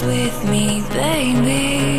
with me, baby.